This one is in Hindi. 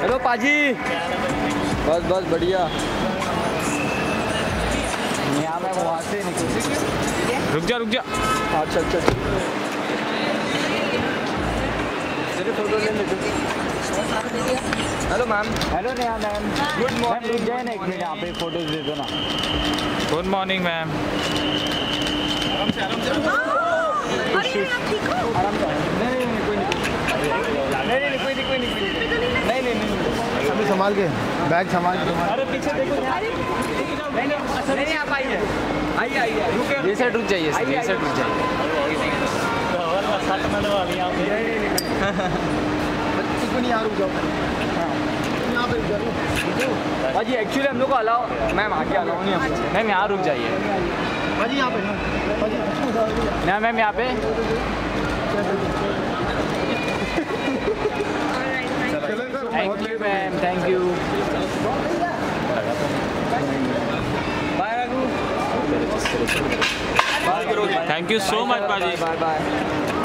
हेलो पाजी। बस बस बढ़िया। यहाँ मैं वहाँ से निकल रुक जा रुक जा। अच्छा अच्छा अच्छा। फ़ोटो ले hello ma'am. Hello Neha ma'am. Good morning रुक जाए ना एक मिनट यहाँ पे फ़ोटोज़ दे दो ना। गुड मॉर्निंग मैम अरे आप ठीक हो आराम से नहीं नहीं नहीं कोई नहीं नहीं नहीं कोई नहीं कोई नहीं नहीं नहीं नहीं अभी संभाल के बैग संभाल के। अरे पीछे देखो नहीं नहीं आप आइए आइए आइए रुके ये साइड रुक जाइए सर ये साइड रुक जाइए। कुछ भी नहीं यहाँ रुक जाओ। यहाँ पे रुक जाओ। भाजी एक्चुअली हम लोग को अलाउ मैम आगे अलाउ नहीं मैम यहाँ रुक जाइए। भाजी यहाँ पे। भाजी ना मैम यहाँ पे thank you ma'am thank you bye Raghu thank you so much बाजी बाय बाय